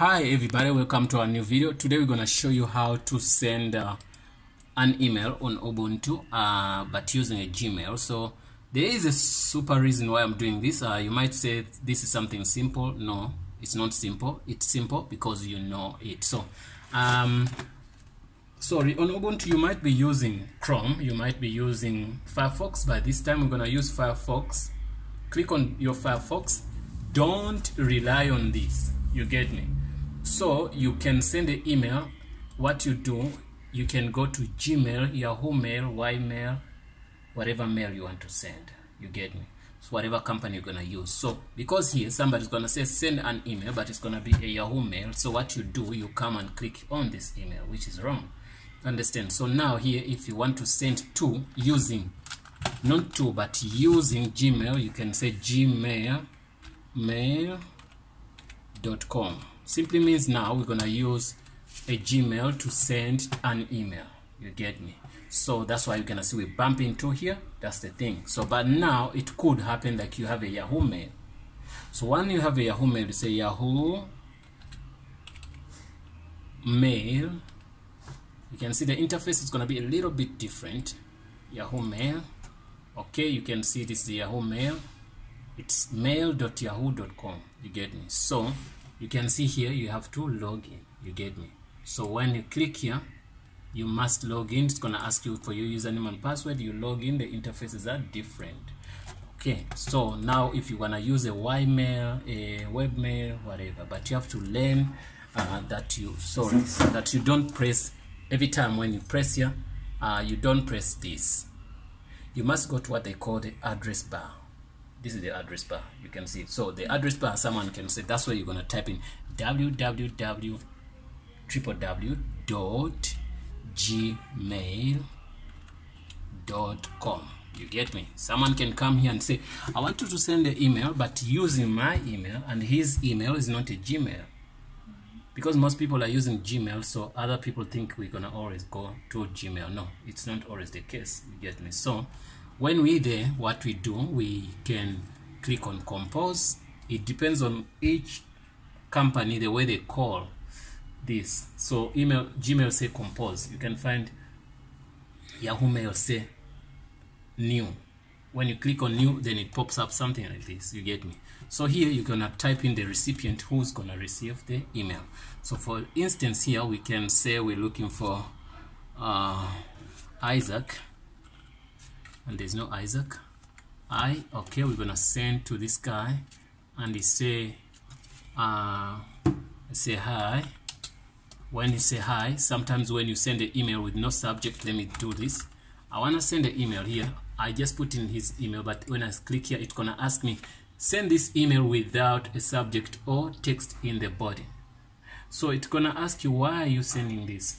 Hi everybody, welcome to our new video. Today we're going to show you how to send uh, an email on Ubuntu uh, but using a Gmail. So there is a super reason why I'm doing this. Uh, you might say this is something simple. No, it's not simple. It's simple because you know it. So um, sorry, on Ubuntu you might be using Chrome, you might be using Firefox. but this time we're going to use Firefox. Click on your Firefox. Don't rely on this. You get me? So you can send an email. What you do, you can go to Gmail, Yahoo Mail, Ymail, whatever mail you want to send. You get me? So whatever company you're gonna use. So because here somebody's gonna say send an email, but it's gonna be a Yahoo Mail. So what you do, you come and click on this email, which is wrong. Understand? So now here, if you want to send to using not to but using Gmail, you can say Gmail mail.com simply means now we're gonna use a Gmail to send an email. You get me? So that's why you're gonna see we bump into here. That's the thing. So but now it could happen like you have a Yahoo Mail. So when you have a Yahoo Mail, you say Yahoo Mail. You can see the interface is gonna be a little bit different. Yahoo Mail. Okay, you can see this Yahoo Mail. It's mail.yahoo.com. You get me? So you can see here you have to log in. You get me? So when you click here you must log in. It's gonna ask you for your username and password. You log in the interfaces are different. Okay so now if you wanna use a ymail a webmail whatever but you have to learn uh, that you sorry that you don't press every time when you press here uh, you don't press this. You must go to what they call the address bar this is the address bar. You can see so the address bar someone can say that's where you're going to type in www dot gmail.com you get me? Someone can come here and say i want you to send the email but using my email and his email is not a gmail. Because most people are using gmail so other people think we're gonna always go to gmail. No it's not always the case. You get me? So when we there what we do we can click on compose. It depends on each company the way they call this. So email gmail say compose. You can find yahoo mail say new. When you click on new then it pops up something like this. You get me? So here you're gonna type in the recipient who's gonna receive the email. So for instance here we can say we're looking for uh, Isaac and there's no Isaac. I okay we're gonna send to this guy and he say uh, say hi. When you say hi sometimes when you send an email with no subject let me do this. I want to send an email here. I just put in his email but when I click here it's gonna ask me send this email without a subject or text in the body. So it's gonna ask you why are you sending this?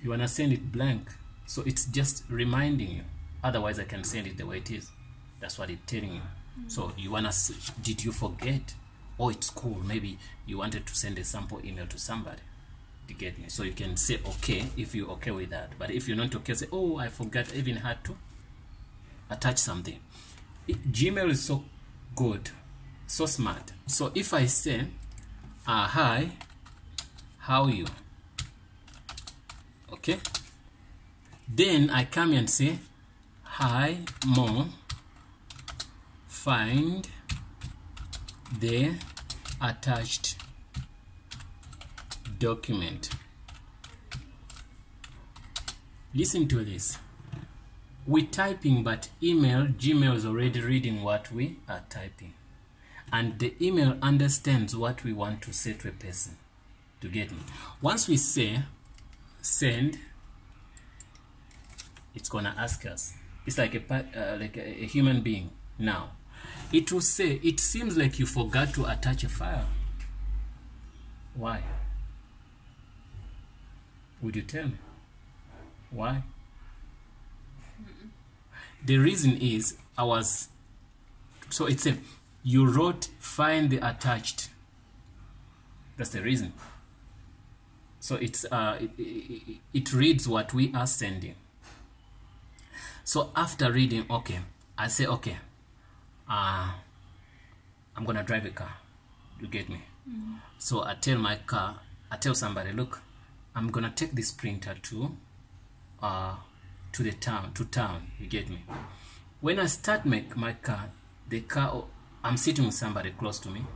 You wanna send it blank. So it's just reminding you otherwise I can send it the way it is. That's what it's telling you. So you wanna did you forget? Oh it's cool. Maybe you wanted to send a sample email to somebody to get me. So you can say okay if you're okay with that. But if you're not okay say oh I forgot. I even had to attach something. It, Gmail is so good so smart. So if I say uh, hi how are you? Okay? Then I come and say hi mo. Find the attached document. Listen to this. We're typing but email gmail is already reading what we are typing. And the email understands what we want to say to a person. To get me? Once we say send it's gonna ask us it's like a uh, like a, a human being now. It will say it seems like you forgot to attach a file. Why? Would you tell me? Why? The reason is i was so it's a you wrote find the attached. That's the reason. So it's uh it, it, it reads what we are sending so after reading okay i say okay uh i'm gonna drive a car. You get me? So i tell my car i tell somebody look i'm gonna take this printer to uh to the town to town. You get me? When i start my, my car the car oh, i'm sitting with somebody close to me.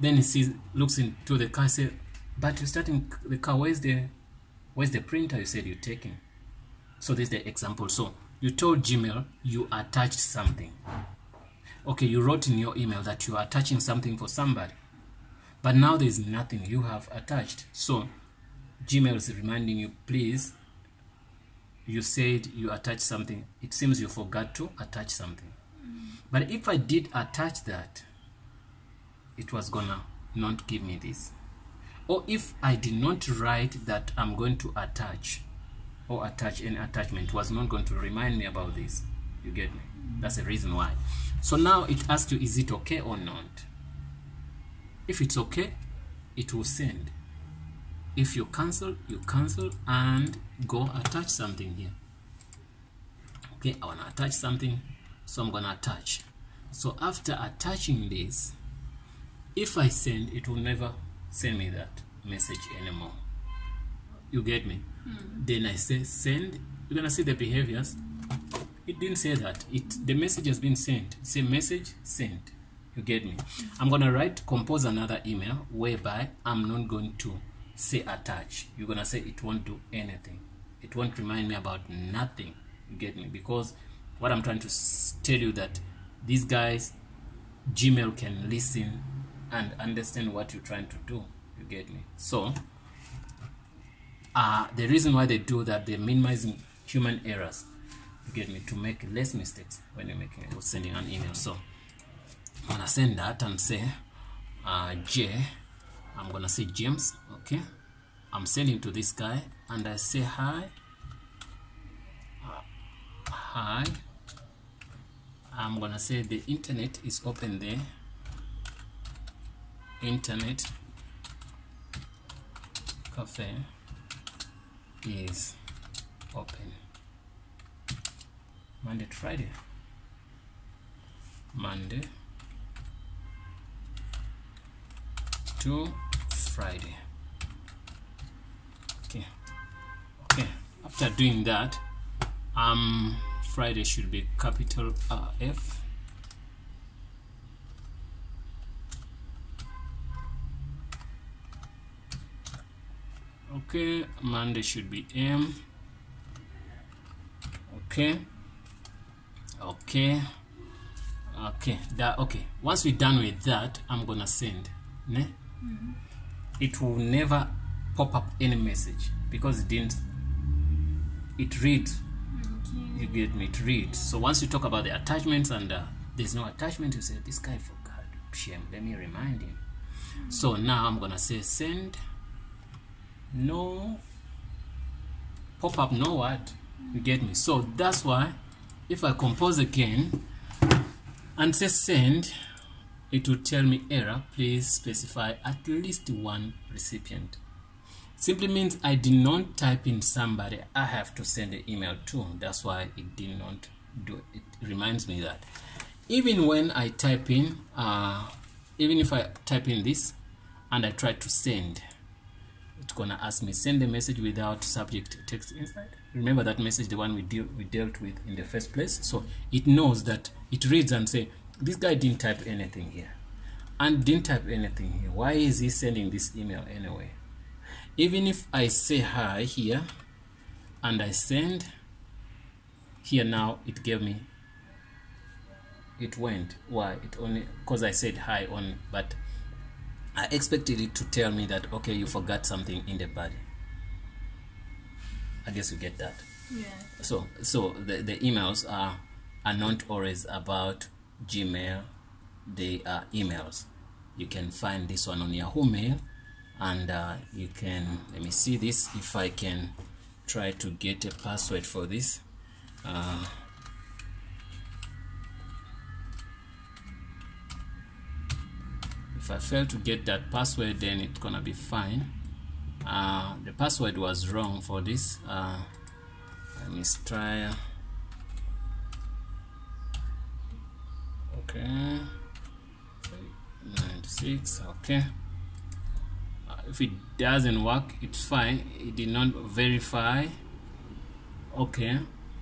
Then he sees looks into the car say but you're starting the car where's the where's the printer you said you're taking? So this is the example. So you told gmail you attached something. Okay you wrote in your email that you are attaching something for somebody but now there's nothing you have attached. So gmail is reminding you please you said you attached something. It seems you forgot to attach something. But if i did attach that it was gonna not give me this. Or if i did not write that i'm going to attach or attach any attachment was not going to remind me about this. You get me? That's the reason why. So now it asks you is it okay or not? If it's okay it will send. If you cancel you cancel and go attach something here. Okay i want to attach something so i'm gonna attach. So after attaching this if i send it will never send me that message anymore you get me? Hmm. Then i say send. You're gonna see the behaviors. It didn't say that. It the message has been sent. Say message sent. You get me? Hmm. I'm gonna write compose another email whereby i'm not going to say attach. You're gonna say it won't do anything. It won't remind me about nothing. You get me? Because what i'm trying to tell you that these guys gmail can listen and understand what you're trying to do. You get me? So uh, the reason why they do that they're minimizing human errors. You get me? To make less mistakes when you're making or sending an email. So i'm gonna send that and say uh, j i'm gonna say james okay? I'm sending to this guy and i say hi. Uh, hi. I'm gonna say the internet is open there. Internet cafe is open Monday to Friday. Monday to Friday. Okay. Okay. After doing that, um, Friday should be capital uh, Okay, Monday should be M. Okay. Okay. Okay that okay. Once we're done with that i'm gonna send ne? it will never pop up any message because it didn't it reads. You get me? It reads. So once you talk about the attachments and uh, there's no attachment you say this guy forgot shame. Let me remind him. So now i'm gonna say send no pop up no what you get me? So that's why if I compose again and say send it will tell me error. Please specify at least one recipient. Simply means I did not type in somebody. I have to send an email to that's why it did not do it reminds me that even when I type in uh, even if I type in this and I try to send it's gonna ask me send a message without subject text inside. Remember that message the one we deal we dealt with in the first place? So it knows that it reads and say this guy didn't type anything here. And didn't type anything here. Why is he sending this email anyway? Even if i say hi here and i send here now it gave me it went. Why? It only because i said hi only but I expected it to tell me that okay you forgot something in the body. I guess you get that. Yeah. So so the, the emails are are not always about Gmail, they are emails. You can find this one on Yahoo Mail and uh, you can let me see this if I can try to get a password for this. Uh, if I fail to get that password then it's gonna be fine. Uh, the password was wrong for this. Uh, let me try. Okay. And six okay. Uh, if it doesn't work it's fine. It did not verify. Okay.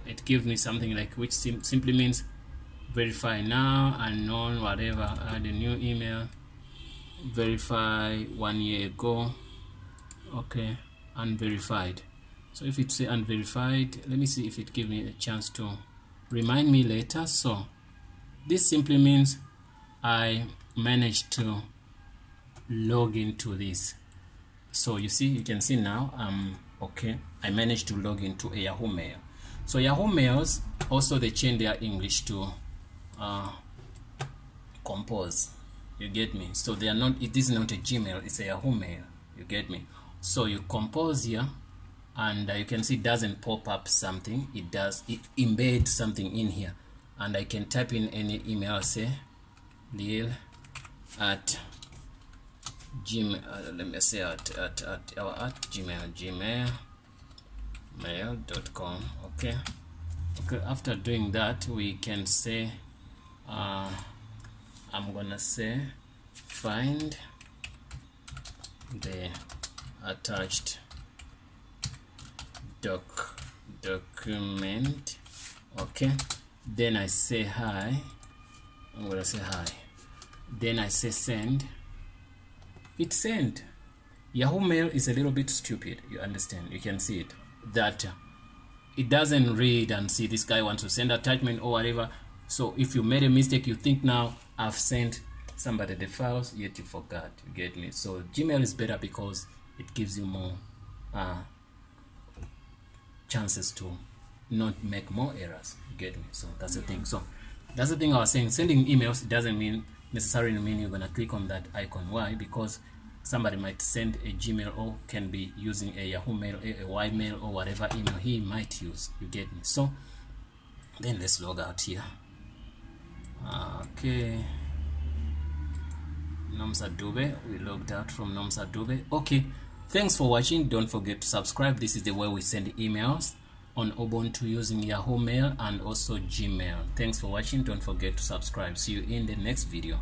It gives me something like which sim simply means verify now unknown whatever. Add a new email verify one year ago okay unverified. So if it's unverified let me see if it gives me a chance to remind me later. So this simply means I managed to log into this. So you see you can see now um okay I managed to log into a Yahoo Mail. So Yahoo Mails also they change their English to uh, compose you get me? So they are not it is not a Gmail it's a Yahoo Mail. You get me? So you compose here and uh, you can see it doesn't pop up something. It does it embed something in here. And I can type in any email say Lil at gmail uh, let me say at at at, uh, at gmail gmail mail.com okay. Okay after doing that we can say uh, I'm gonna say find the attached doc document okay? Then I say hi. I'm gonna say hi. Then I say send. It sent Yahoo Mail is a little bit stupid you understand you can see it. That it doesn't read and see this guy wants to send attachment or whatever so if you made a mistake you think now I've sent somebody the files yet you forgot. You get me? So Gmail is better because it gives you more uh, chances to not make more errors. You get me? So that's the thing. So that's the thing I was saying. Sending emails doesn't mean necessarily mean you're gonna click on that icon. Why? Because somebody might send a Gmail or can be using a Yahoo Mail, a, a Ymail or whatever email he might use. You get me? So then let's log out here. Okay. Nomsa Dube. We logged out from Nomsa Dube. Okay. Thanks for watching. Don't forget to subscribe. This is the way we send emails on Ubuntu using Yahoo Mail and also Gmail. Thanks for watching. Don't forget to subscribe. See you in the next video.